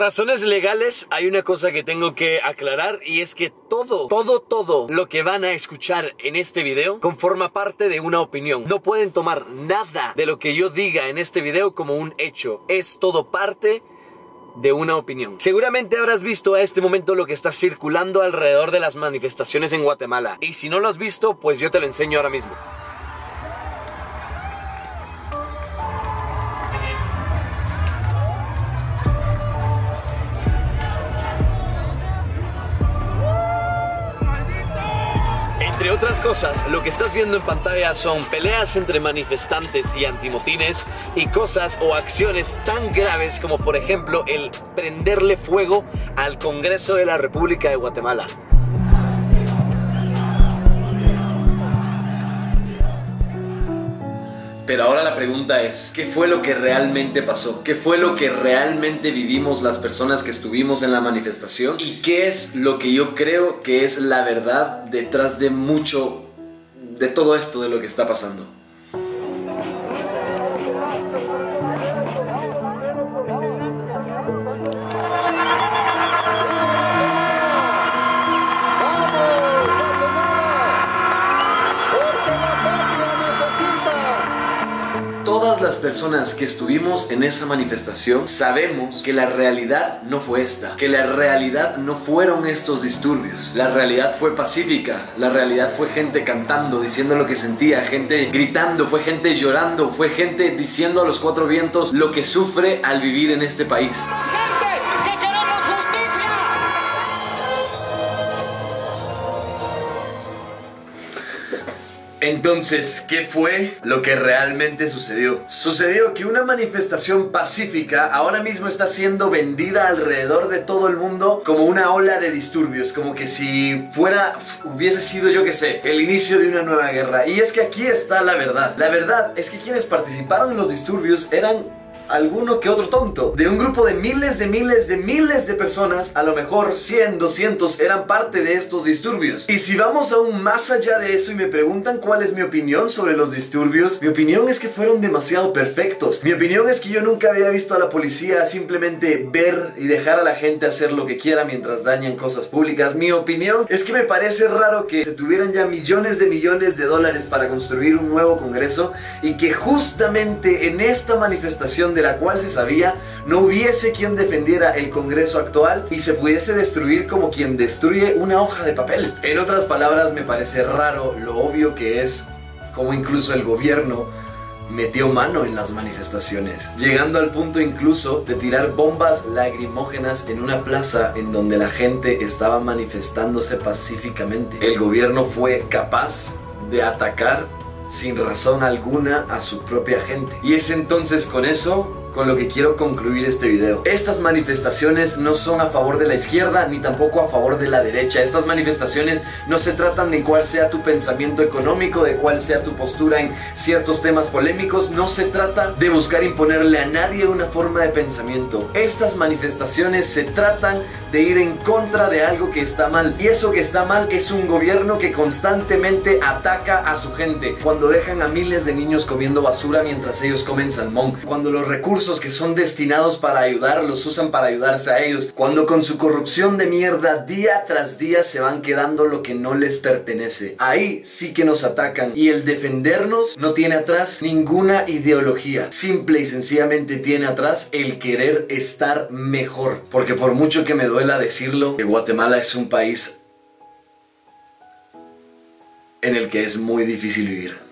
razones legales hay una cosa que tengo que aclarar y es que todo, todo, todo lo que van a escuchar en este video conforma parte de una opinión. No pueden tomar nada de lo que yo diga en este video como un hecho. Es todo parte de una opinión. Seguramente habrás visto a este momento lo que está circulando alrededor de las manifestaciones en Guatemala. Y si no lo has visto, pues yo te lo enseño ahora mismo. Entre otras cosas, lo que estás viendo en pantalla son peleas entre manifestantes y antimotines y cosas o acciones tan graves como por ejemplo el prenderle fuego al Congreso de la República de Guatemala. Pero ahora la pregunta es, ¿qué fue lo que realmente pasó? ¿Qué fue lo que realmente vivimos las personas que estuvimos en la manifestación? ¿Y qué es lo que yo creo que es la verdad detrás de mucho de todo esto de lo que está pasando? Todas las personas que estuvimos en esa manifestación sabemos que la realidad no fue esta, que la realidad no fueron estos disturbios. La realidad fue pacífica, la realidad fue gente cantando, diciendo lo que sentía, gente gritando, fue gente llorando, fue gente diciendo a los cuatro vientos lo que sufre al vivir en este país. Entonces, ¿qué fue lo que realmente sucedió? Sucedió que una manifestación pacífica ahora mismo está siendo vendida alrededor de todo el mundo como una ola de disturbios, como que si fuera, hubiese sido, yo que sé, el inicio de una nueva guerra. Y es que aquí está la verdad. La verdad es que quienes participaron en los disturbios eran alguno que otro tonto. De un grupo de miles de miles de miles de personas, a lo mejor 100, 200 eran parte de estos disturbios. Y si vamos aún más allá de eso y me preguntan cuál es mi opinión sobre los disturbios, mi opinión es que fueron demasiado perfectos. Mi opinión es que yo nunca había visto a la policía simplemente ver y dejar a la gente hacer lo que quiera mientras dañan cosas públicas. Mi opinión es que me parece raro que se tuvieran ya millones de millones de dólares para construir un nuevo congreso y que justamente en esta manifestación de de la cual se sabía no hubiese quien defendiera el Congreso actual y se pudiese destruir como quien destruye una hoja de papel. En otras palabras, me parece raro lo obvio que es como incluso el gobierno metió mano en las manifestaciones, llegando al punto incluso de tirar bombas lagrimógenas en una plaza en donde la gente estaba manifestándose pacíficamente. El gobierno fue capaz de atacar sin razón alguna a su propia gente. Y es entonces con eso con lo que quiero concluir este video. Estas manifestaciones no son a favor de la izquierda ni tampoco a favor de la derecha. Estas manifestaciones no se tratan de cuál sea tu pensamiento económico, de cuál sea tu postura en ciertos temas polémicos. No se trata de buscar imponerle a nadie una forma de pensamiento. Estas manifestaciones se tratan de ir en contra de algo que está mal. Y eso que está mal es un gobierno que constantemente ataca a su gente. Cuando dejan a miles de niños comiendo basura mientras ellos comen salmón. Cuando los recursos que son destinados para ayudar los usan para ayudarse a ellos, cuando con su corrupción de mierda día tras día se van quedando lo que no les pertenece. Ahí sí que nos atacan y el defendernos no tiene atrás ninguna ideología, simple y sencillamente tiene atrás el querer estar mejor, porque por mucho que me duela decirlo, que Guatemala es un país en el que es muy difícil vivir.